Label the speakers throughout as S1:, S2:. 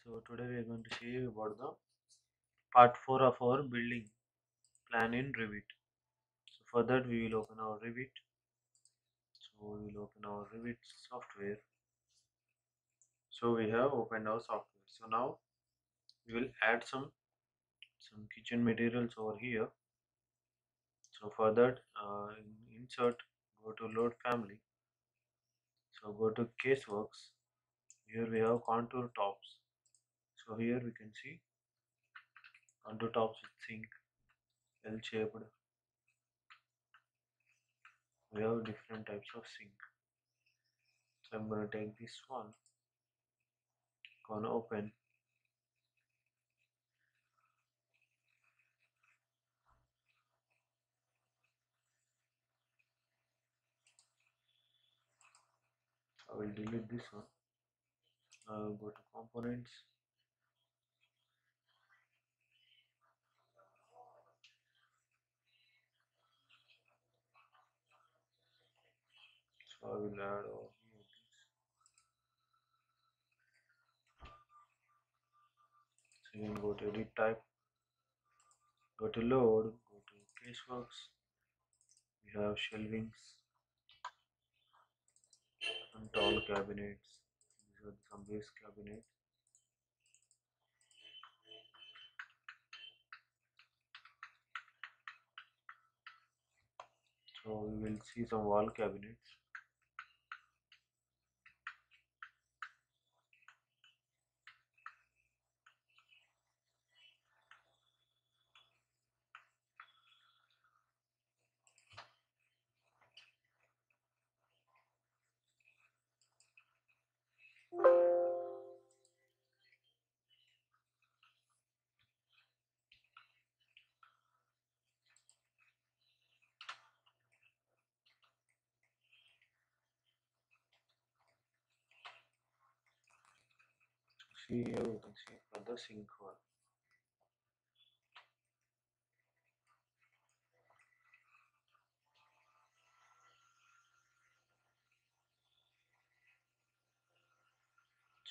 S1: So today we are going to see about the part 4 of our building plan in Revit. So for that we will open our Revit. So we will open our Revit software. So we have opened our software. So now we will add some some kitchen materials over here. So for that uh, insert go to load family. So go to caseworks. Here we have counter tops. So here we can see counter tops with sink L shaped. We have different types of sink. So I'm gonna take this one. Gonna open. I will delete this one. I will go to components. I will add here. So you can go to edit type, go to load, go to caseworks. We have shelvings and tall cabinets. These are some base cabinets. So we will see some wall cabinets.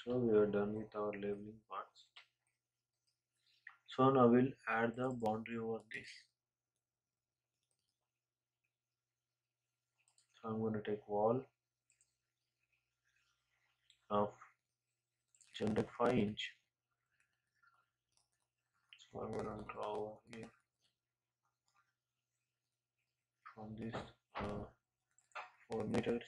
S1: So we are done with our labeling parts. So now we'll add the boundary over this. So I'm going to take wall of generic 5 inch. So I'm to draw here from this uh, 4 meters.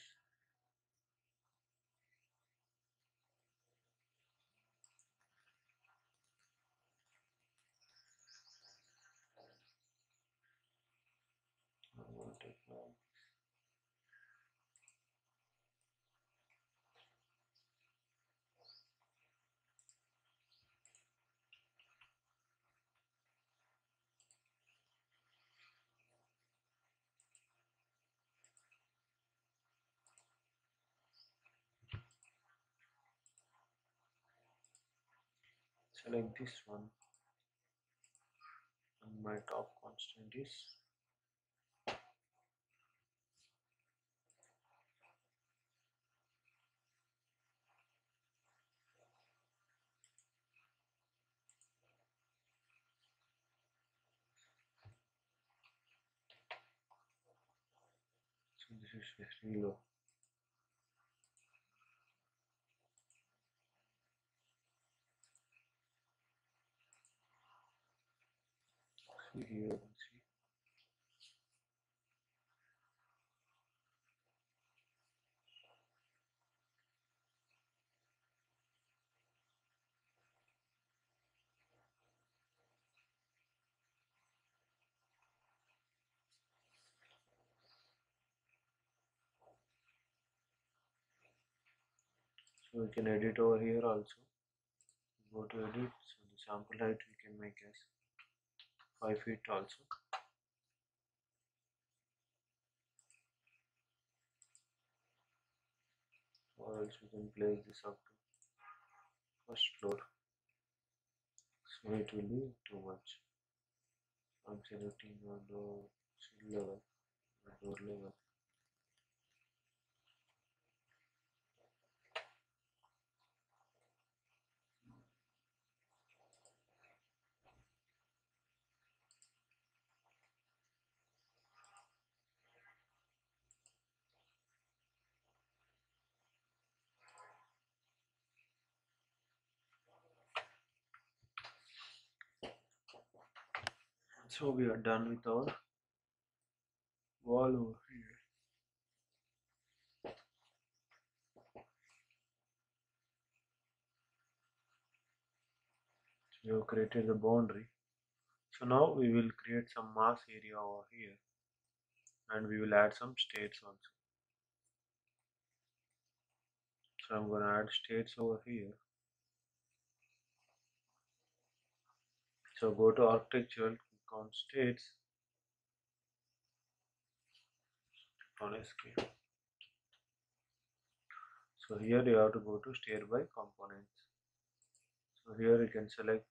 S1: I'm to take select this one. And my top constraint is so this is very low so we can edit over here also. Go to edit. So the sample height we can make as 5 feet also. Or else we can place this up to first floor. So it will be too much. I'm selecting on the level door level So we are done with our wall over here. we have created the boundary. So now we will create some mass area over here and we will add some states also. So I'm going to add states over here. So go to architectural click on on escape so here you have to go to stair by components. So here you can select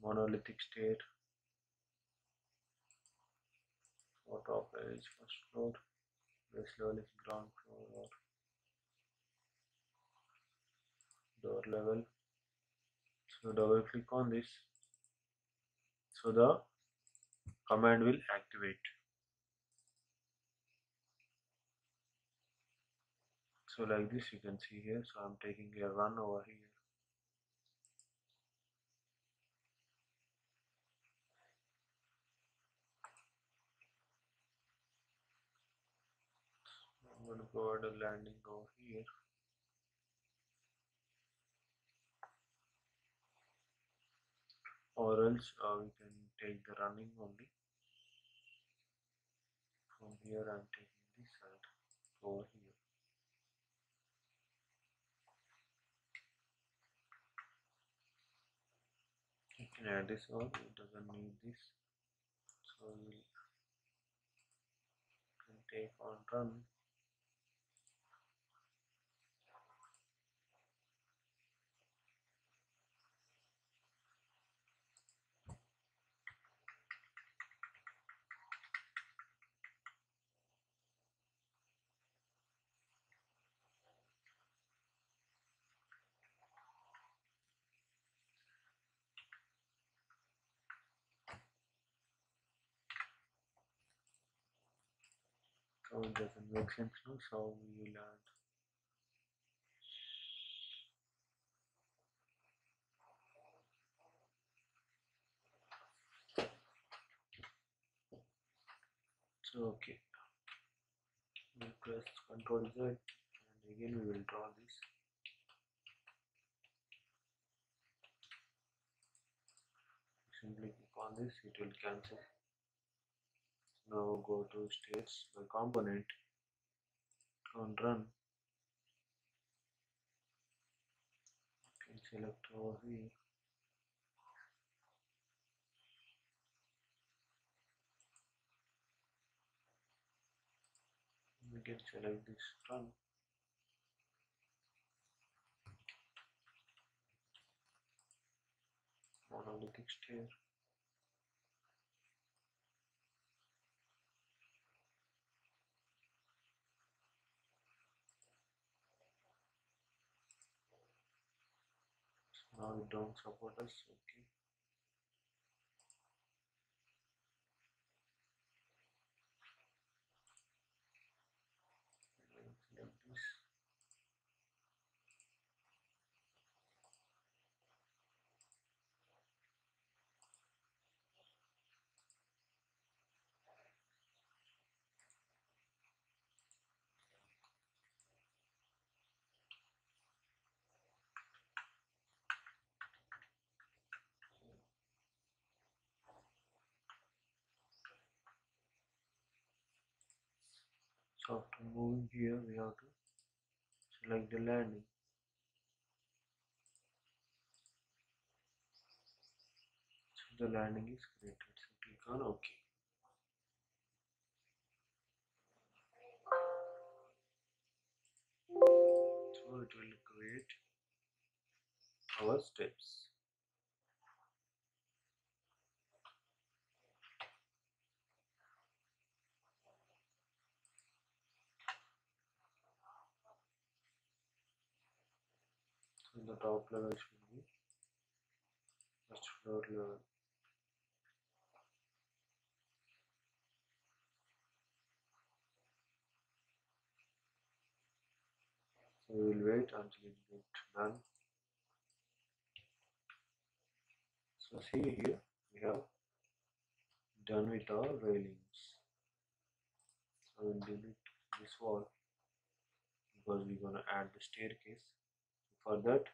S1: monolithic stair for top level is first floor. Base level is ground floor. Or door level. So double click on this so the command will activate. So like this you can see here. So i'm taking a run over here. I'm going to provide a landing over here. Or else uh, we can take the running only. From here I'm taking this side over here. You can add this on, it doesn't need this. So we'll can take on run. So it doesn't make sense now, so we so okay we press control Z and again we will draw this simply click on this it will cancel now go to stairs by component on run. Can select over here we can select this run. Monolithic stair now it don't support us okay like this so after moving here we have to select the landing. So the landing is created. So click on ok. So it will create our steps the top level should be. First floor level so we will wait until it gets done. So see here. We have done with our railings. So we'll delete this wall because we're gonna add the staircase for that.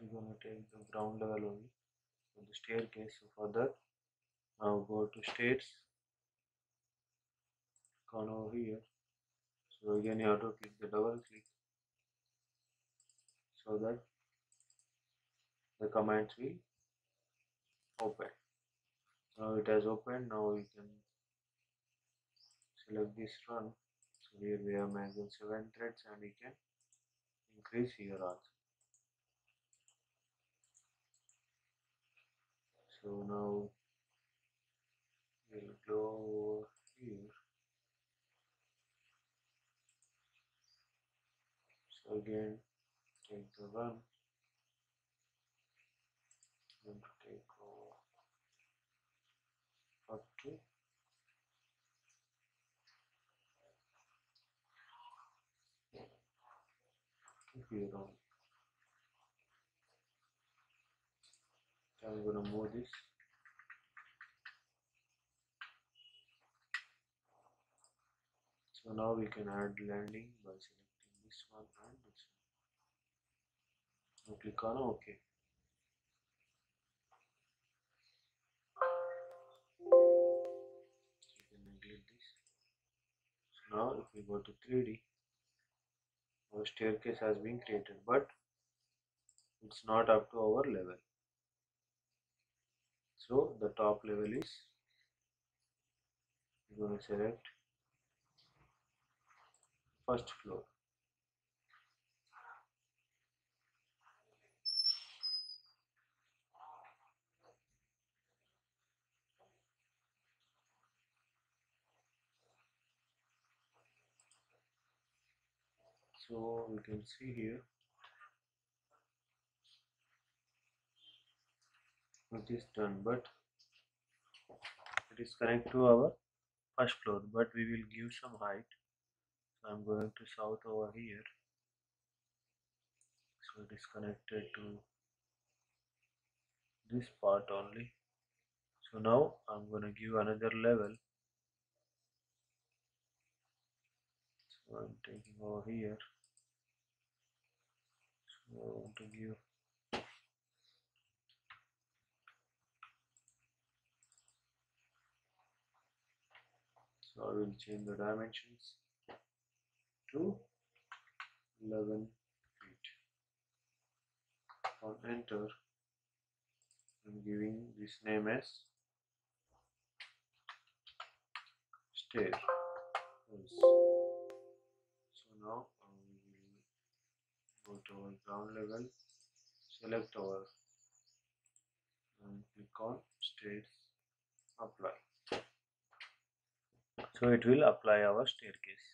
S1: We're gonna take the ground level only. For the staircase so for that. Now go to states come over here. So again you have to click the double click so that the commands will open. Now it has opened now we can select this run so here we have maximum 7 treads and we can increase here also. So now we'll go over here. So again take the run going to take up to here on I'm gonna move this so now we can add landing by selecting this one and this now click on ok. So now if we go to 3d our staircase has been created but it's not up to our level. So the top level is we're going to select first floor so we can see here it is done but it is connect to our first floor but we will give some height. So i'm going to south over here. So it is connected to this part only. So now i'm going to give another level. So i'm taking over here so i will change the dimensions. To 11 feet on enter I'm giving this name as stair go to our ground level select our and click on stairs apply. So it will apply our staircase